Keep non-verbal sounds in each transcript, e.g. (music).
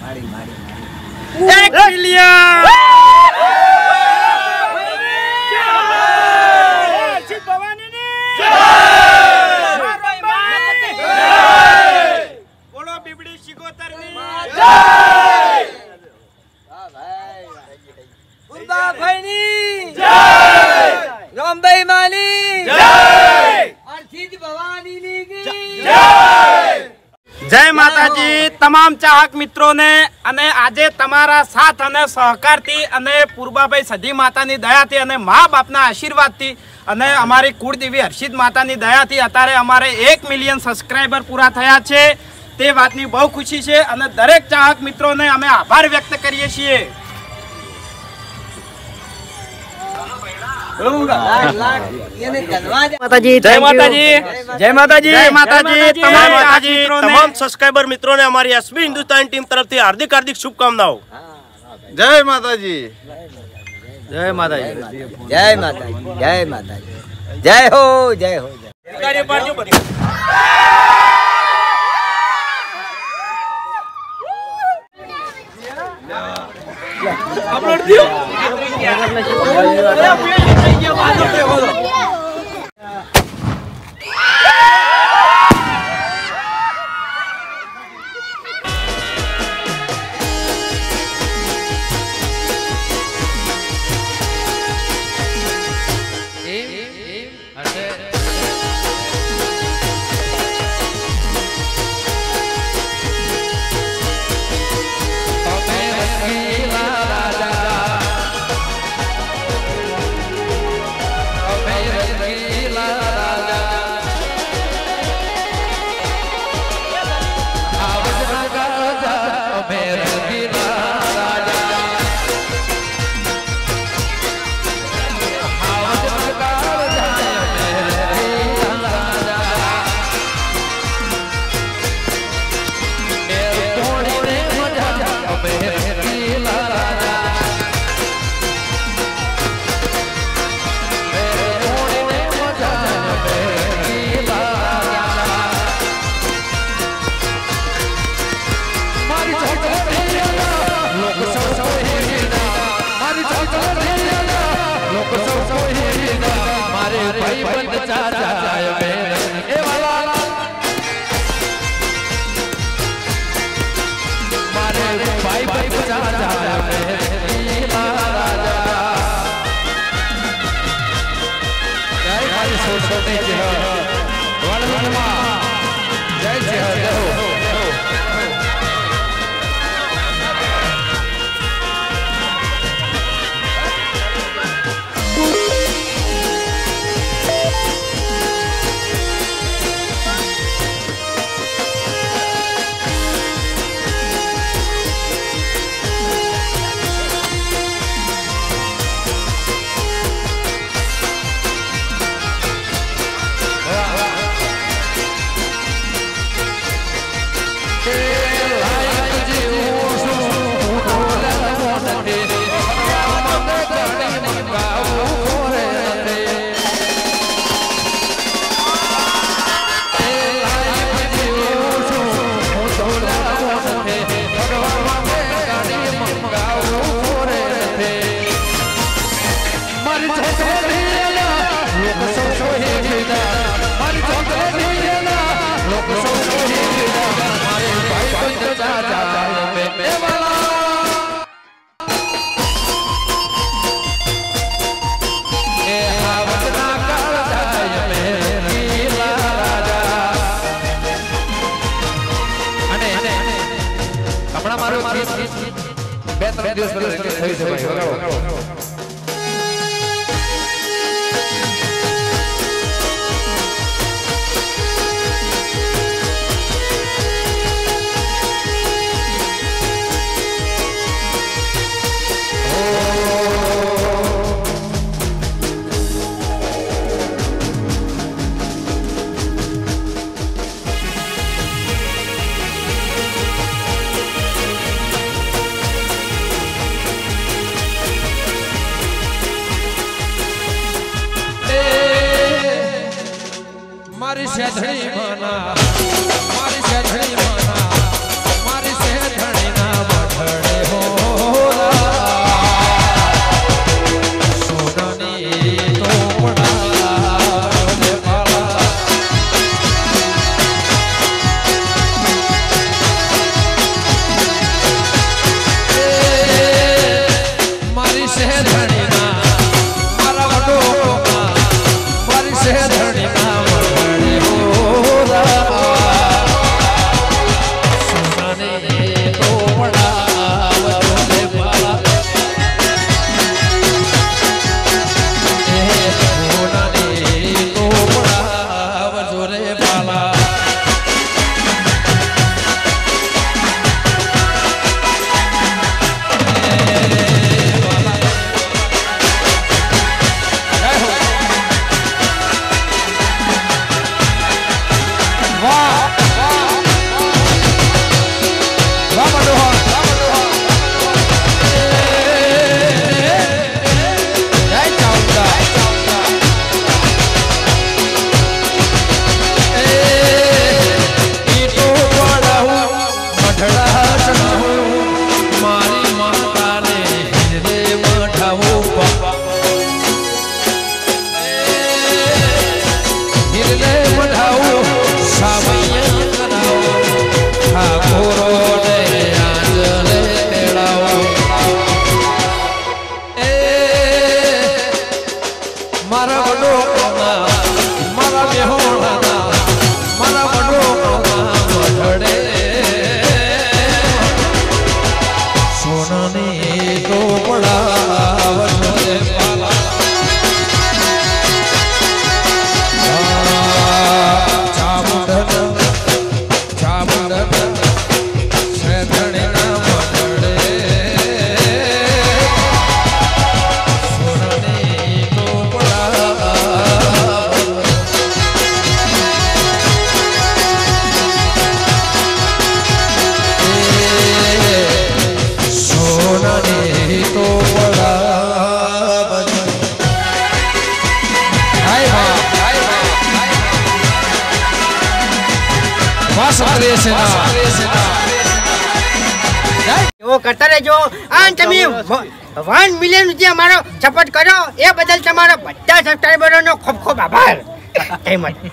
Mari, Mari. ¡Exilia! મિત્રોને અને આજે તમારા સાથ અને સહકારથી અને પૂર્વાભાઈ સધી માતાની દયાથી અને મા બાપના આશીર્વાદથી અને અમારી કુળદેવી હર્ષિત માતાની દયાથી અત્યારે અમારે એક મિલિયન સબસ્ક્રાઈબર પૂરા થયા છે. તે વાતની બહુ ખુશી છે અને દરેક ચાહક મિત્રોને અમે આભાર વ્યક્ત કરીએ છીએ. માતાજી જય માતાજી. જય માતાજી. જય માતાજી. તમામ ચાહક તમામ સબસ્ક્રાઇબર મિત્રોને અમારી એસબી હિન્દુસ્તાન ટીમ તરફથી હાર્દિક હાર્દિક શુભકામનાઓ. જય માતાજી. જય માતાજી. જય માતાજી જય માતાજી. જય હો જય હો જય હમણાં મારું બે ત્રણ દિવસ પહેલા release છે ભાઈ. મારી શેઠણી માના. એવો કરતા રહેજો. અને તમે વન મિલિયન જે અમારો સપોર્ટ કરો એ બદલ તમારો બધા સબસ્ક્રાઈબરોનો ખૂબ ખૂબ આભાર. (laughs) જય માતા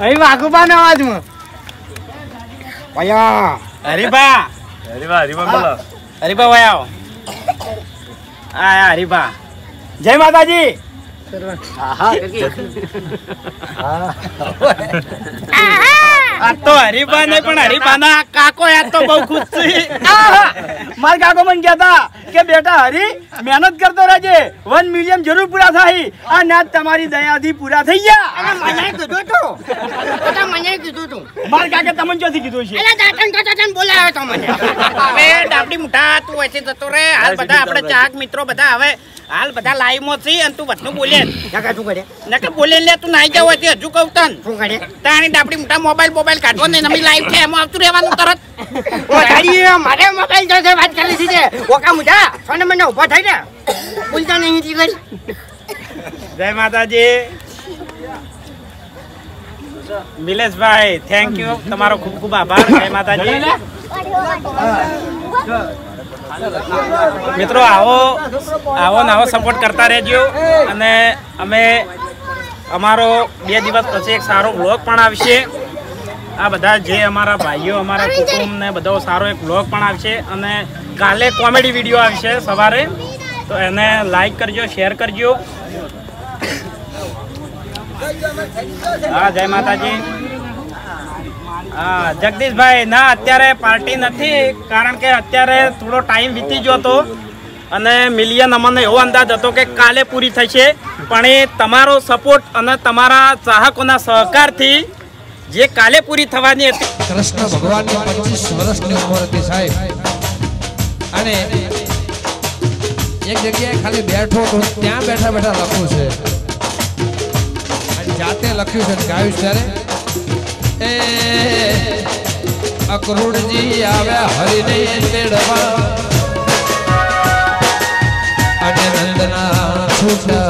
અહીં વાઘુબા નો અવાજમાં. વયા. હરીબા હરીબા હરીબા બોલો. હરીબા આવો આ હરીબા જય માતાજી. આ તો હરીફા નહીં પણ હરીબાના કાકો યાદ તો બહુ ખુશ છે. મારા કાકો મને કહેતા કે બેટા હરી મહેનત કરતો રહેજે. વન મિલિયન જરૂર પૂરા થાય. આ નાચ તમારી દયાથી પૂરા થઈ ગયા. અને મને કીધું તું. મને કીધું તું. મારા કાકે તમને ચોથી કીધું છે? અલા દાટન દાટન બોલાવ્યો તો મને. હવે ડાબડી મુઠા તું વચ્ચે જતો રે હાલ બધા આપણે ચાહક મિત્રો બધા હવે હાલ બધા લાઈવમાં છે અને તું બધું બોલે. કરે? નકર બોલે લે તું નાઈ જાવ હોય હજુ કહું તન. શું કરે? તાણી ડાબડી મુઠા મોબાઈલ મોબાઈલ કાઢવો ને નમી લાઈવ છે એમાં આવતું રહેવાનું તરત. ઓ તારી મારે મોબાઈલ જોશે વાત કરી છે ઓકા મુજા સોને મને ઊભો થઈ ને. બોલતા નહીં કરી જય માતાજી. મિલેશભાઈ થેન્ક યુ તમારો ખૂબ ખૂબ આભાર. જય માતાજી. મિત્રો આવો આવો ને આવો સપોર્ટ કરતા રહેજો. અને અમે અમારો બે દિવસ પછી એક સારો બ્લોગ પણ આવશે. આ બધા જે અમારા ભાઈઓ અમારા કુટુંબ ને બધો સારો એક બ્લોગ પણ આવશે અને કાલે કોમેડી વીડિયો આવશે સવારે. તો એને લાઈક કરજો શેર કરજો. હા જય માતાજી. હા જગદીશભાઈ ના અત્યારે પાર્ટી નથી કારણ કે અત્યારે થોડો ટાઈમ વીતી ગયો હતો અને મિલિયન અમને એવો અંદાજ હતો કે કાલે પૂરી થશે. પણ એ તમારો સપોર્ટ અને તમારા ચાહકોના સહકારથી જે કાલે પૂરી થવાની હતી. કૃષ્ણ ભગવાનની પચીસ વર્ષની ઉંમર હતી સાહેબ. અને એક જગ્યાએ ખાલી બેઠો તો ત્યાં બેઠા બેઠા લખું છે. જાતે લખ્યું છે ગાયું ત્યારે, એ અકરુણજી આવ્યા હરિને તેડવા. અને નંદના છૂટા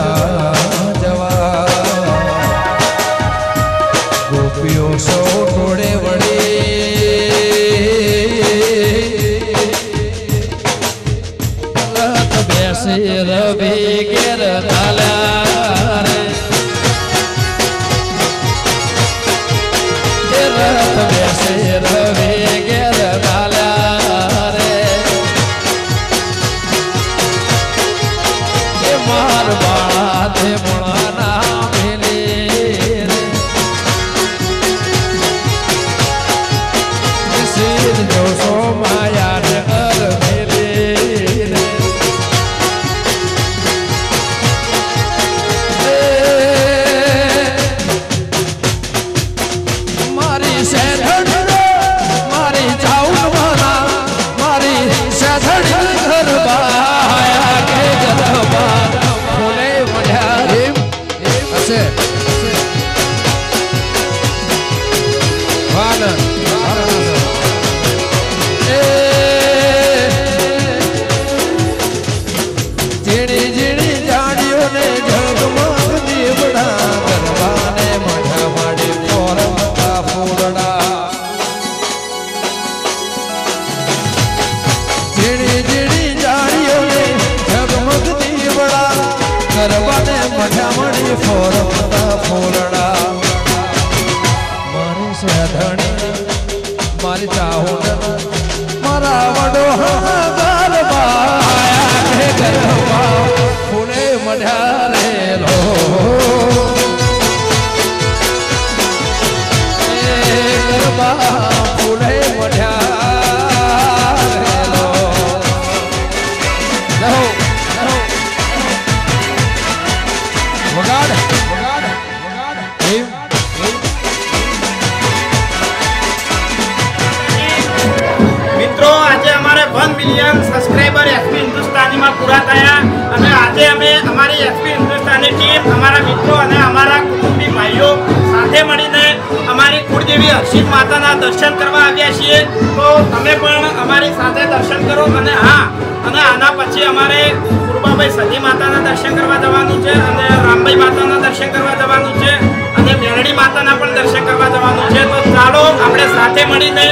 હર્ષિત માતાના દર્શન કરવા આવ્યા છીએ. તો તમે પણ અમારી સાથે દર્શન કરો અને હા અને આના પછી અમારે કુરબાભાઈ સતી માતાના દર્શન કરવા જવાનું છે અને રામભાઈ માતાના દર્શન કરવા જવાનું છે અને મેરડી માતાના પણ દર્શન કરવા જવાનું છે. તો ચાલો આપણે સાથે મળીને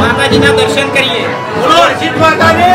માતાજીના દર્શન કરીએ. બોલો અર્જિત માતાજી!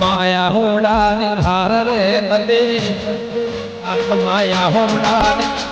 માયા હોડા હાર રે નદી માયા હોડા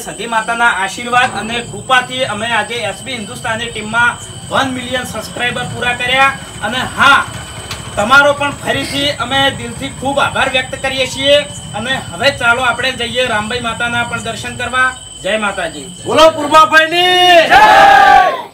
સતી માતાના આશીર્વાદ અને કૃપાથી અમે આજે એસબી હિન્દુસ્તાની ટીમમાં વન મિલિયન સબસ્ક્રાઈબર પૂરા કર્યા અને હા તમારો પણ ફરીથી અમે દિલથી ખૂબ આભાર વ્યક્ત કરીએ છીએ. અને હવે ચાલો આપણે જઈએ રામભાઈ માતાના પણ દર્શન કરવા. જય માતાજી. બોલો પૂર્વાભાઈ ની